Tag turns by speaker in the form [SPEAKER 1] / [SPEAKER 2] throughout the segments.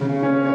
[SPEAKER 1] Bye.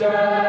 [SPEAKER 1] Easter.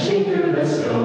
[SPEAKER 1] she through the storm.